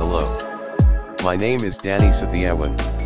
Hello. My name is Danny Saviawan.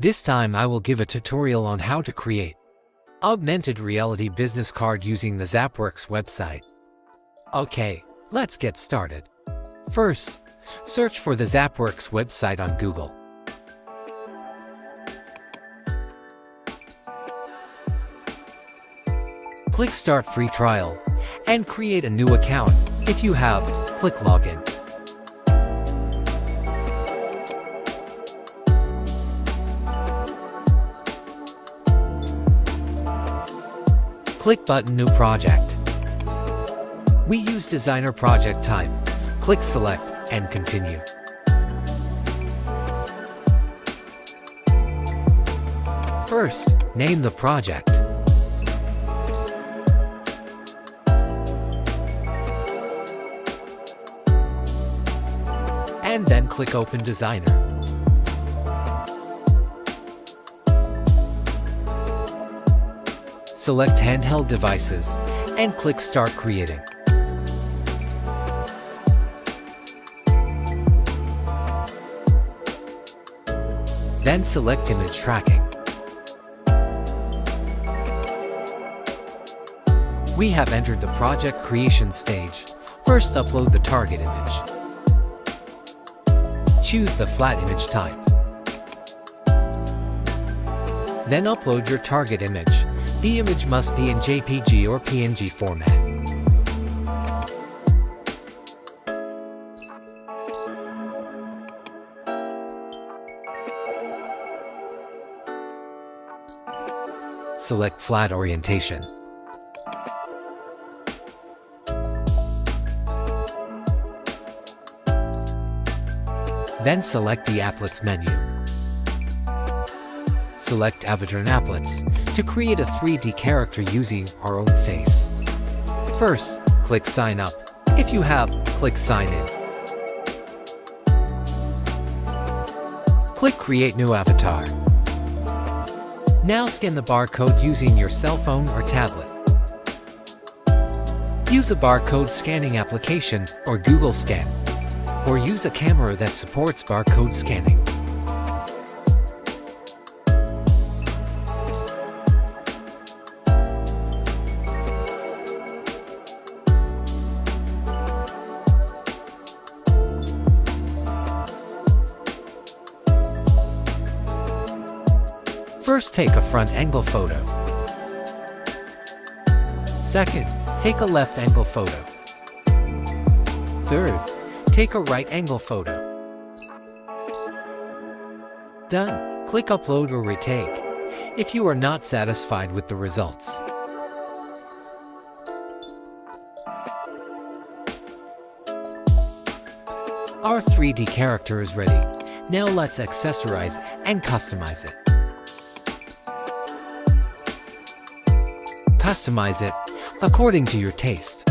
This time I will give a tutorial on how to create augmented reality business card using the Zapworks website. Okay, let's get started. First, search for the Zapworks website on Google. Click Start Free Trial and create a new account. If you have, click Login. Click button New Project. We use Designer Project Type. Click Select and Continue. First, name the project. And then click Open Designer. Select Handheld Devices and click Start Creating. Then select Image Tracking. We have entered the project creation stage. First upload the target image. Choose the flat image type. Then upload your target image. The image must be in JPG or PNG format. Select Flat Orientation. Then select the Applets menu. Select and Applets to create a 3D character using our own face. First, click Sign Up. If you have, click Sign In. Click Create New Avatar. Now scan the barcode using your cell phone or tablet. Use a barcode scanning application or Google Scan, or use a camera that supports barcode scanning. Take a front angle photo. Second, take a left angle photo. Third, take a right angle photo. Done. Click Upload or Retake if you are not satisfied with the results. Our 3D character is ready. Now let's accessorize and customize it. Customize it according to your taste.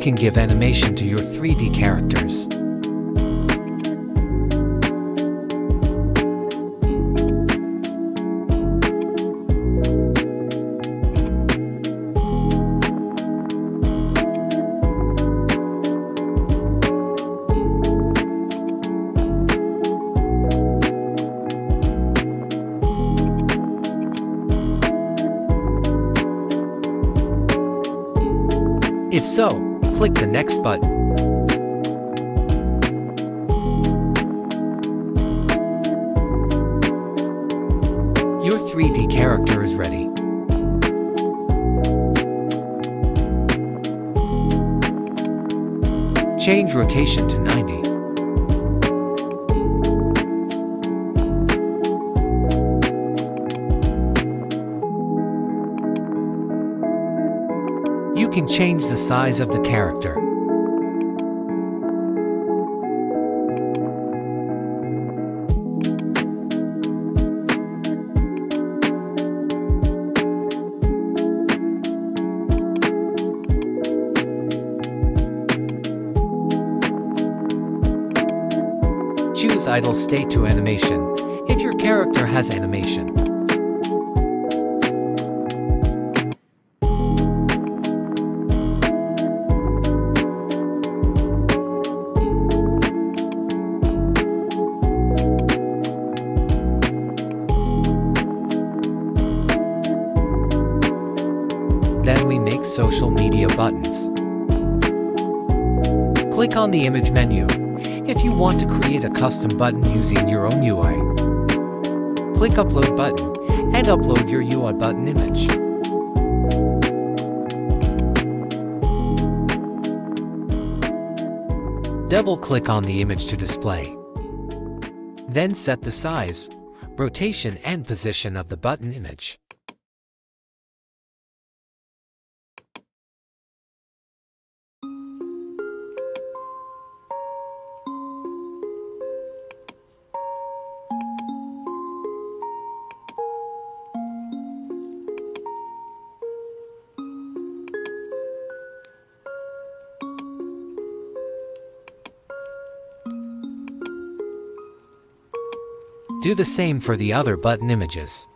Can give animation to your 3D characters. If so, click the next button. Your 3D character is ready. Change rotation to You can change the size of the character. Choose idle state to animation if your character has animation. Social media buttons. Click on the image menu if you want to create a custom button using your own UI. Click Upload button and upload your UI button image. Double-click on the image to display. Then set the size, rotation and position of the button image. Do the same for the other button images.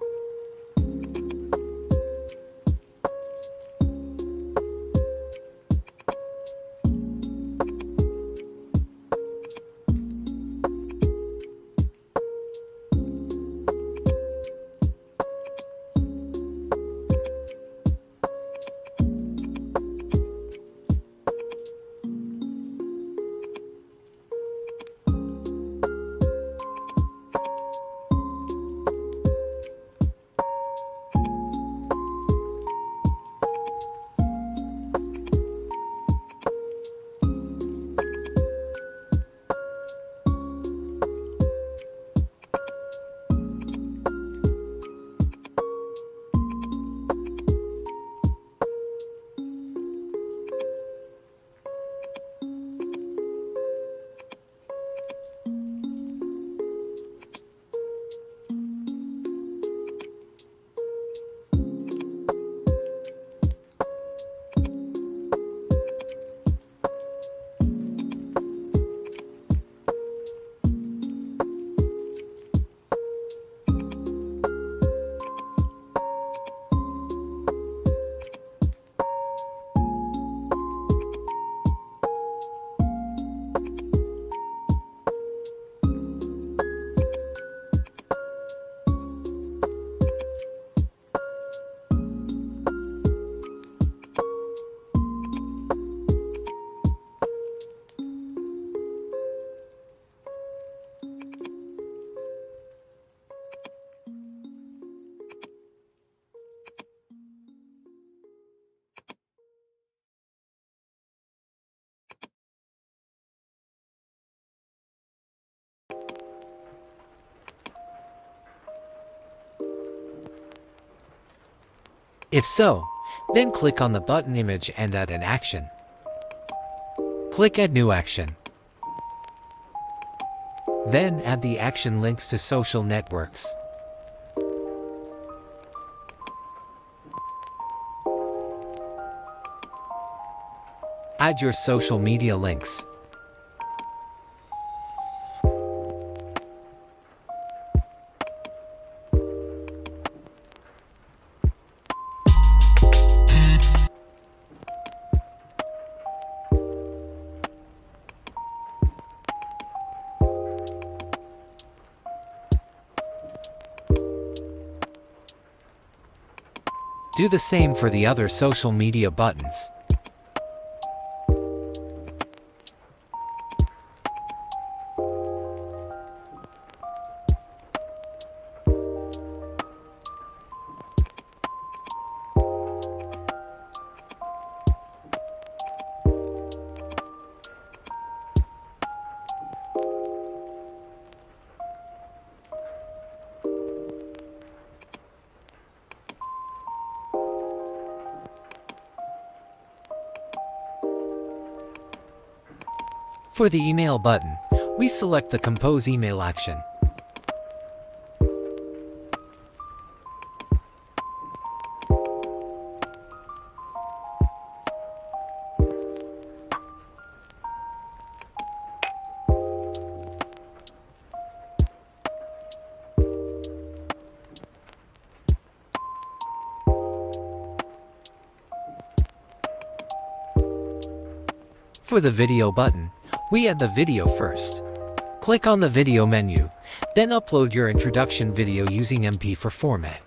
If so, then click on the button image and add an action. Click Add New Action. Then add the action links to social networks. Add your social media links. Do the same for the other social media buttons. For the email button, we select the Compose email action. For the video button, we add the video first. Click on the video menu, then upload your introduction video using MP4 format.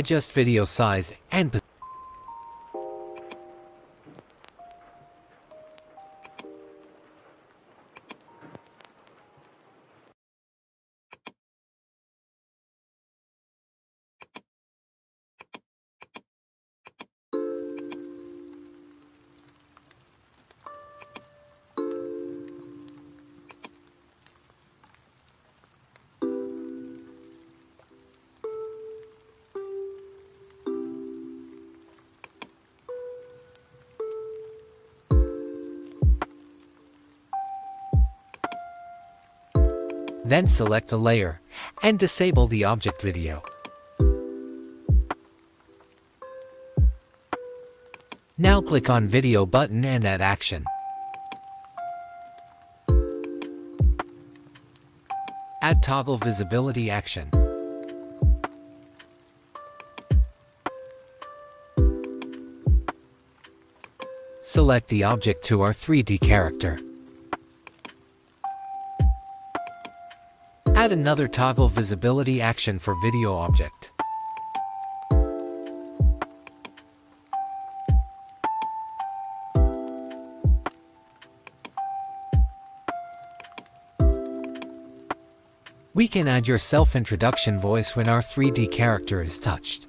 Adjust video size and position. Then select a layer and disable the object video. Now click on video button and add action. Add toggle visibility action. Select the object to our 3D character. Add another toggle visibility action for video object. We can add your self-introduction voice when our 3D character is touched.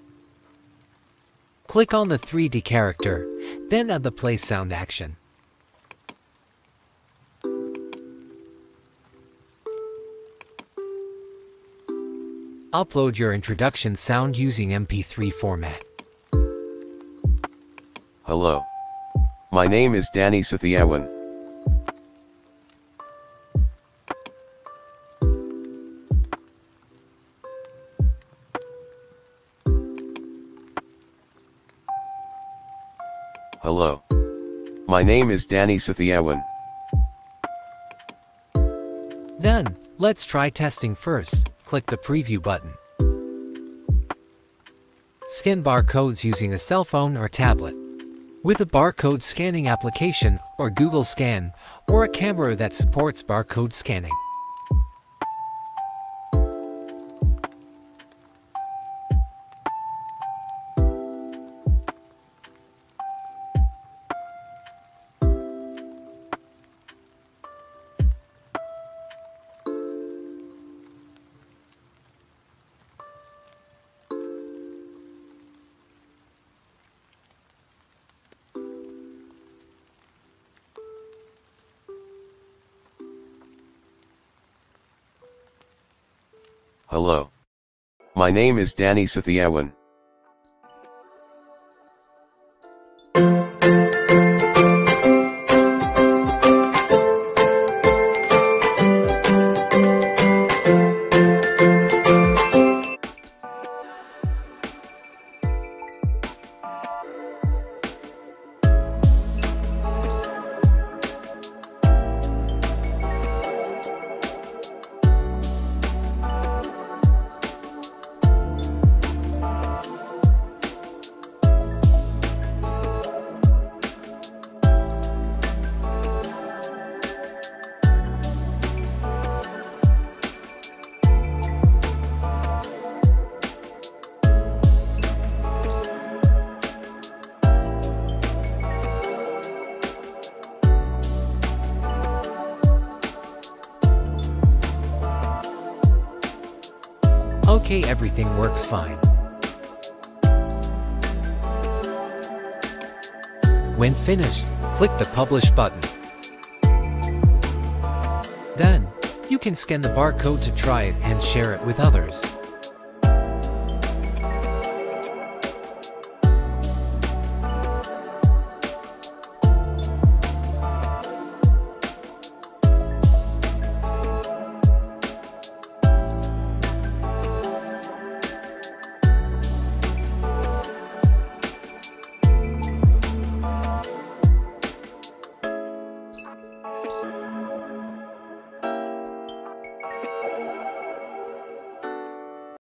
Click on the 3D character, then add the play sound action. Upload your introduction sound using MP3 format. Hello. My name is Danny Safiawan. Hello. My name is Danny Safiawan. Then, let's try testing first. Click the preview button. Scan barcodes using a cell phone or tablet. With a barcode scanning application or Google Scan, or a camera that supports barcode scanning. Hello. My name is Danny Safiawan. Okay, everything works fine. When finished, click the Publish button. Then, you can scan the barcode to try it and share it with others.